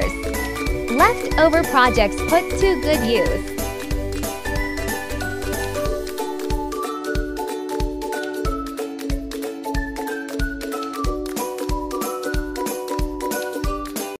Leftover projects put to good use.